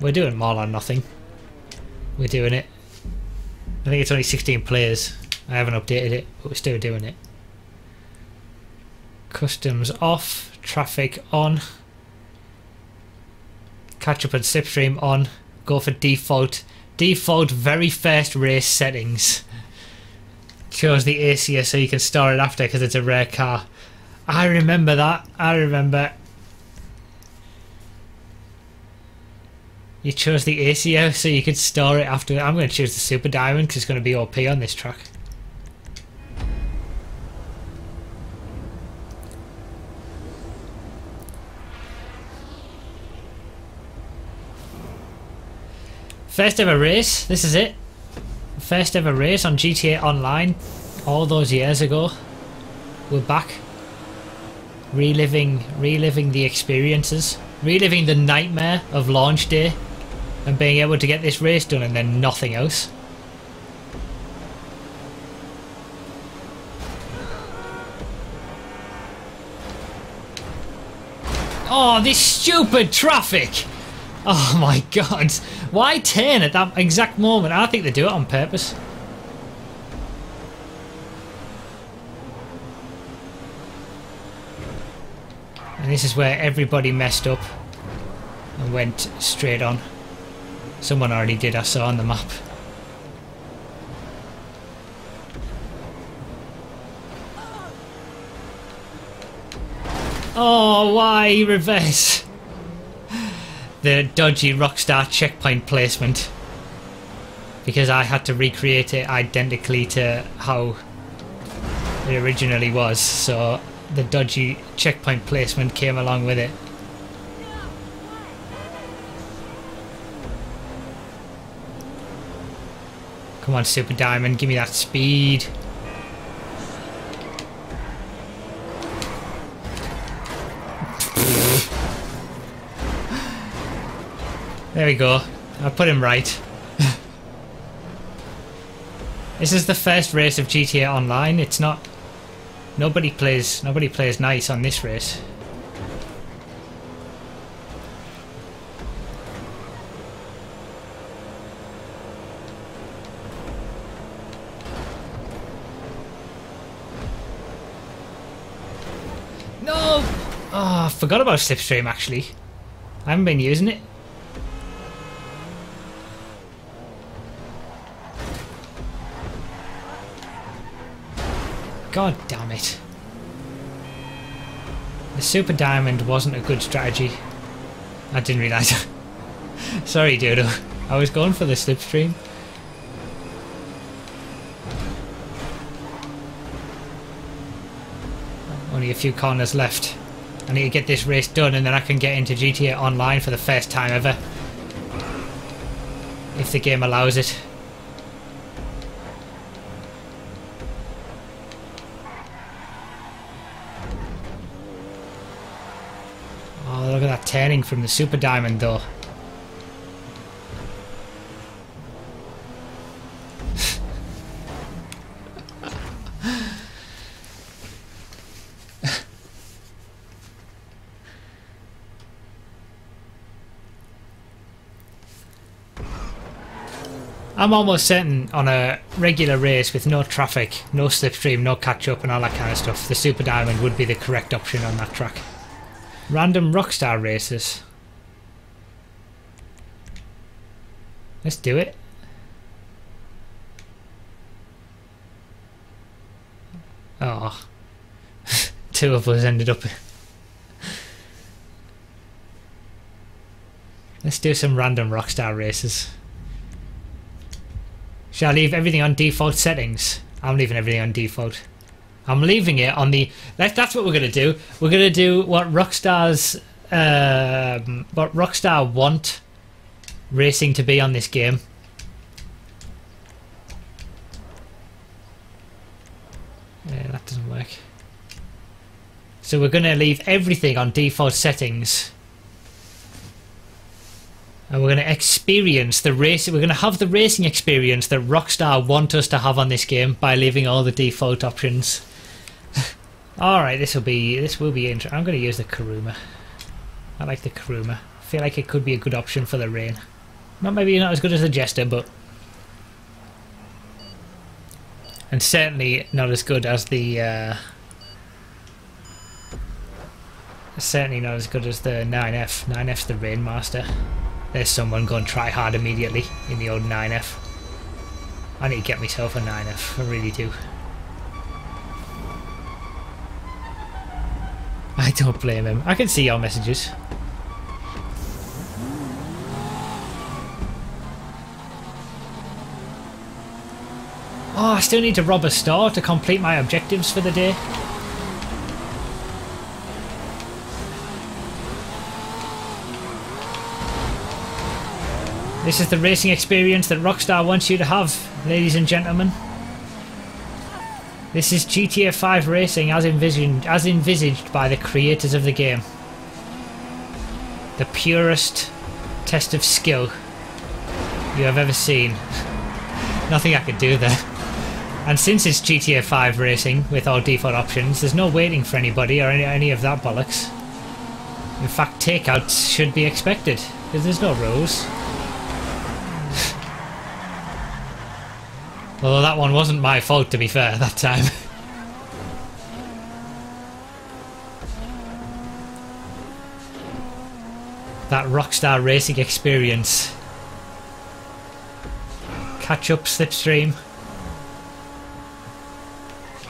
We're doing more nothing. We're doing it. I think it's only 16 players. I haven't updated it, but we're still doing it. Customs off, traffic on. Catch up and slipstream on. Go for default. Default very first race settings. Chose the ACS so you can store it after because it's a rare car. I remember that. I remember. You chose the ACO so you could store it after. I'm going to choose the Super Diamond because it's going to be OP on this track. First ever race. This is it. First ever race on GTA Online all those years ago. We're back. Reliving reliving the experiences. Reliving the nightmare of launch day and being able to get this race done and then nothing else. Oh, this stupid traffic! Oh my god. Why turn at that exact moment? I think they do it on purpose. And this is where everybody messed up and went straight on. Someone already did, I saw on the map. Oh, why reverse? the dodgy Rockstar checkpoint placement because I had to recreate it identically to how it originally was so the dodgy checkpoint placement came along with it. Come on Super Diamond, give me that speed. There we go. I put him right. this is the first race of GTA Online. It's not... Nobody plays nobody plays nice on this race. No! Oh, I forgot about Slipstream actually. I haven't been using it. God damn it. The Super Diamond wasn't a good strategy. I didn't realise. Sorry, Doodle. I was going for the slipstream. Only a few corners left. I need to get this race done and then I can get into GTA Online for the first time ever. If the game allows it. Oh, look at that turning from the Super Diamond though. I'm almost certain on a regular race with no traffic, no slipstream, no catch up and all that kind of stuff, the Super Diamond would be the correct option on that track. Random Rockstar races. Let's do it. Oh. Two of us ended up... Let's do some random Rockstar races. Shall I leave everything on default settings? I'm leaving everything on default. I'm leaving it on the. That, that's what we're gonna do. We're gonna do what Rockstar's, um, what Rockstar want racing to be on this game. Yeah, that doesn't work. So we're gonna leave everything on default settings. And we're going to experience the race. We're going to have the racing experience that Rockstar want us to have on this game by leaving all the default options. All right, this will be this will be interesting. I'm going to use the Kuruma. I like the Kuruma feel like it could be a good option for the rain. Not maybe not as good as the Jester, but and certainly not as good as the. Uh, certainly not as good as the 9F. 9F's the Rainmaster. There's someone going try hard immediately in the old 9F. I need to get myself a 9F, I really do. I don't blame him. I can see your messages. Oh, I still need to rob a store to complete my objectives for the day. This is the racing experience that Rockstar wants you to have, ladies and gentlemen. This is GTA 5 racing as envisioned, as envisaged by the creators of the game. The purest test of skill you have ever seen. Nothing I could do there. And since it's GTA 5 racing with all default options, there's no waiting for anybody or any, any of that bollocks. In fact, takeouts should be expected, because there's no rules. Although that one wasn't my fault, to be fair, that time. that Rockstar racing experience. Catch up slipstream.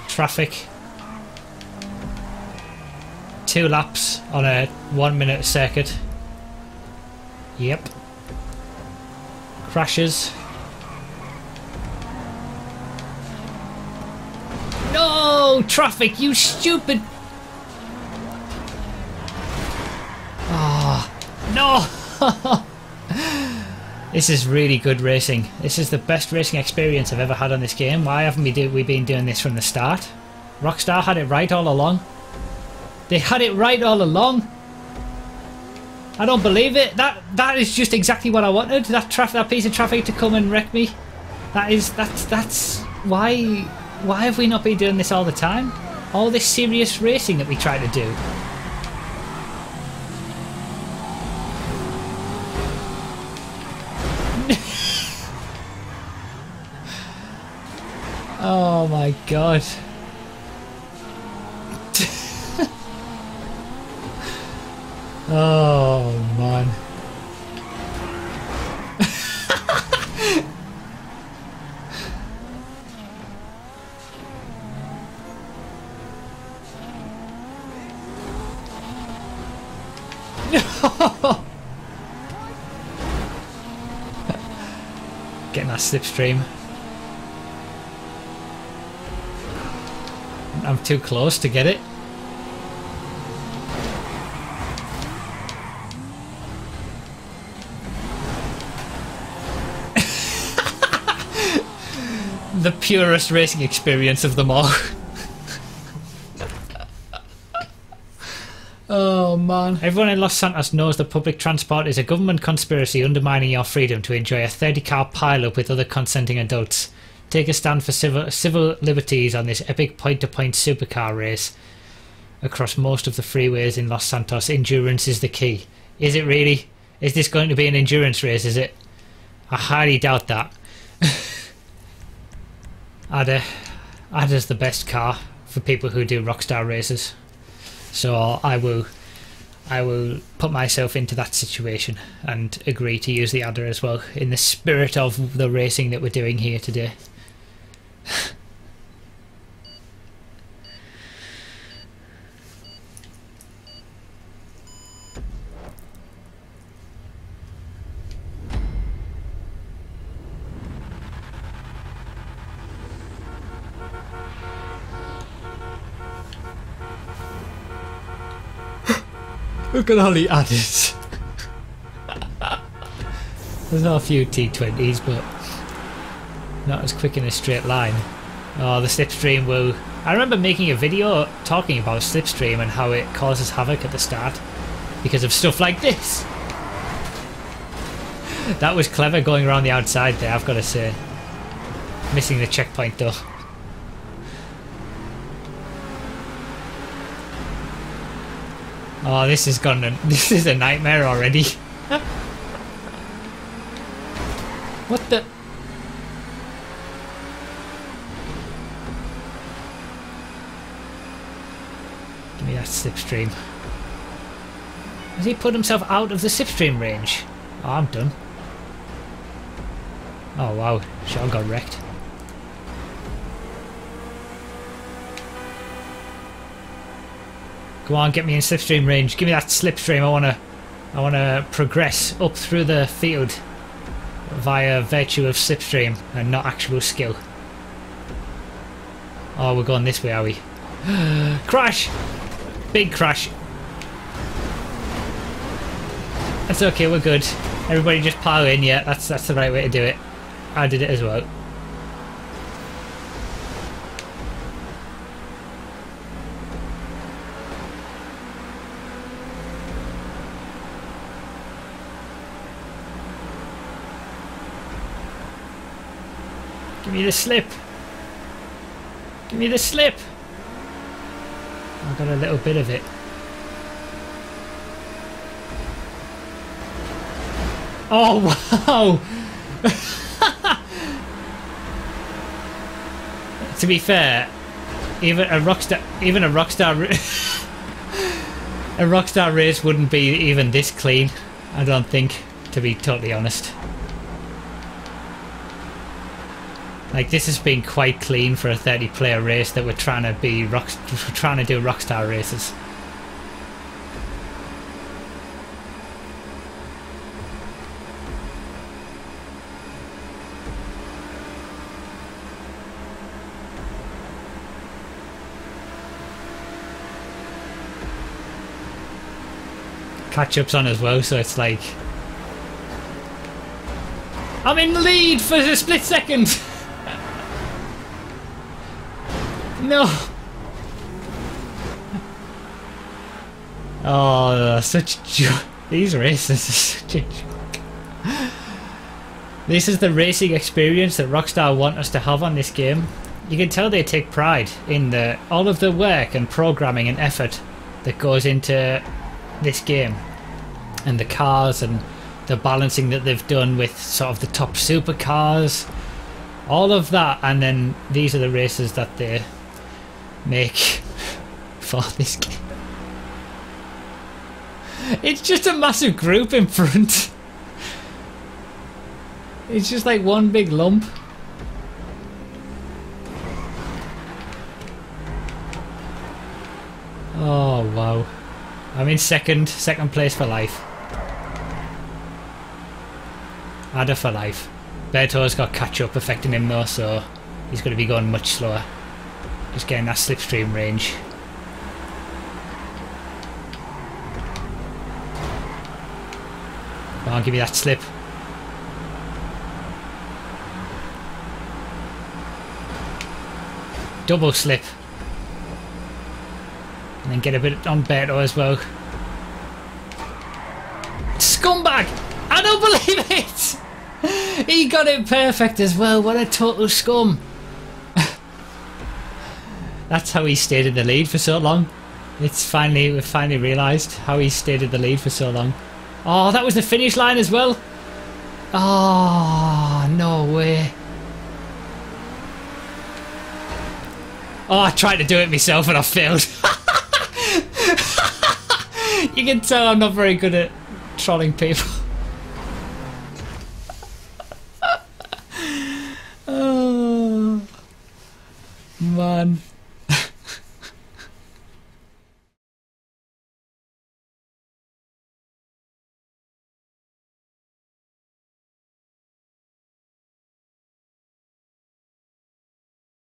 Traffic. Two laps on a one minute circuit. Yep. Crashes. No! Traffic, you stupid... Ah, oh, no! this is really good racing. This is the best racing experience I've ever had on this game. Why haven't we, do we been doing this from the start? Rockstar had it right all along. They had it right all along. I don't believe it. That that is just exactly what I wanted. That traffic, that piece of traffic to come and wreck me. That is that's that's why why have we not been doing this all the time? All this serious racing that we try to do. oh my god. oh man. Getting that slipstream. I'm too close to get it. the purest racing experience of them all. Everyone in Los Santos knows that public transport is a government conspiracy undermining your freedom to enjoy a 30 car pileup with other consenting adults. Take a stand for civil, civil liberties on this epic point to point supercar race. Across most of the freeways in Los Santos, endurance is the key. Is it really? Is this going to be an endurance race, is it? I highly doubt that. Adder, Adder's the best car for people who do Rockstar races. So I will I will put myself into that situation and agree to use the adder as well in the spirit of the racing that we're doing here today. Look at all the adders. There's not a few T20s, but not as quick in a straight line. Oh, the slipstream will... I remember making a video talking about slipstream and how it causes havoc at the start because of stuff like this. That was clever going around the outside there, I've got to say. Missing the checkpoint though. Oh, this is gonna. This is a nightmare already. what the? Give me that slipstream. Has he put himself out of the slipstream range? Oh, I'm done. Oh wow, Sean got wrecked. Go on, get me in slipstream range. Give me that slipstream. I wanna I wanna progress up through the field via virtue of slipstream and not actual skill. Oh, we're going this way, are we? crash! Big crash. That's okay, we're good. Everybody just pile in, yeah, that's that's the right way to do it. I did it as well. Me the slip. Give me the slip. I got a little bit of it. Oh wow! to be fair, even a rockstar, even a rockstar, a rockstar race wouldn't be even this clean. I don't think, to be totally honest. Like this has been quite clean for a 30-player race that we're trying to be rock, trying to do rockstar races. catch ups on as well, so it's like I'm in the lead for a split second. no. Oh, such these races are such. This is the racing experience that Rockstar want us to have on this game. You can tell they take pride in the all of the work and programming and effort that goes into this game and the cars and the balancing that they've done with sort of the top supercars all of that and then these are the races that they make for this game. It's just a massive group in front. It's just like one big lump. Oh wow. I'm in second second place for life. Adder for life. Berto's got catch up affecting him though, so he's going to be going much slower. Just getting that slipstream range. Come on, give me that slip. Double slip. And then get a bit on Berto as well. Scumbag! I don't believe it! he got it perfect as well. What a total scum. That's how he stayed in the lead for so long. It's finally, we've finally realised how he stayed in the lead for so long. Oh, that was the finish line as well. Oh, no way. Oh, I tried to do it myself and I failed. you can tell I'm not very good at trolling people.